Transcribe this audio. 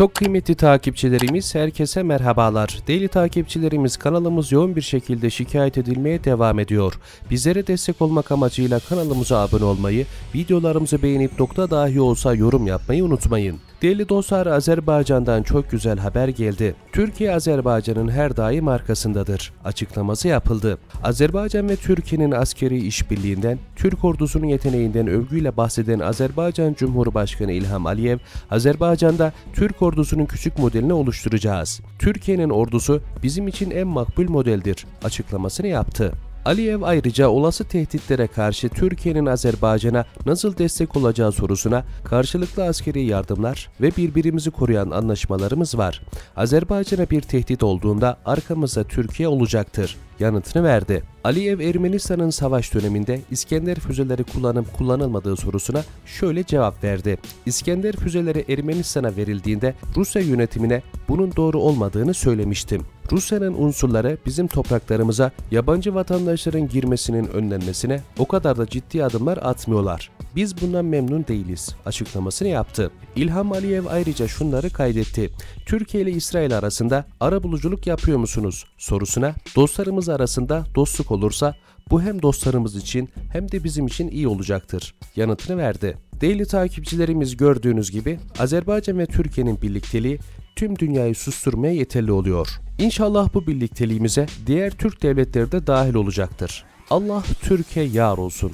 Çok kıymetli takipçilerimiz herkese merhabalar. Değerli takipçilerimiz kanalımız yoğun bir şekilde şikayet edilmeye devam ediyor. Bizlere destek olmak amacıyla kanalımıza abone olmayı, videolarımızı beğenip nokta dahi olsa yorum yapmayı unutmayın. Değerli dostlar Azerbaycan'dan çok güzel haber geldi. Türkiye Azerbaycan'ın her daim arkasındadır. Açıklaması yapıldı. Azerbaycan ve Türkiye'nin askeri işbirliğinden, Türk ordusunun yeteneğinden övgüyle bahseden Azerbaycan Cumhurbaşkanı İlham Aliyev, Azerbaycan'da Türk ordusunun küçük modelini oluşturacağız. Türkiye'nin ordusu bizim için en makbul modeldir açıklamasını yaptı. Aliyev ayrıca olası tehditlere karşı Türkiye'nin Azerbaycan'a nasıl destek olacağı sorusuna karşılıklı askeri yardımlar ve birbirimizi koruyan anlaşmalarımız var. Azerbaycan'a bir tehdit olduğunda arkamızda Türkiye olacaktır yanıtını verdi. Aliyev Ermenistan'ın savaş döneminde İskender füzeleri kullanıp kullanılmadığı sorusuna şöyle cevap verdi. İskender füzeleri Ermenistan'a verildiğinde Rusya yönetimine bunun doğru olmadığını söylemiştim. Rusya'nın unsurları bizim topraklarımıza yabancı vatandaşların girmesinin önlenmesine o kadar da ciddi adımlar atmıyorlar. Biz bundan memnun değiliz açıklamasını yaptı. İlham Aliyev ayrıca şunları kaydetti. Türkiye ile İsrail arasında ara buluculuk yapıyor musunuz sorusuna dostlarımız arasında dostluk olursa bu hem dostlarımız için hem de bizim için iyi olacaktır yanıtını verdi. Değerli takipçilerimiz gördüğünüz gibi Azerbaycan ve Türkiye'nin birlikteliği tüm dünyayı susturmaya yeterli oluyor. İnşallah bu birlikteliğimize diğer Türk devletleri de dahil olacaktır. Allah Türkiye yar olsun.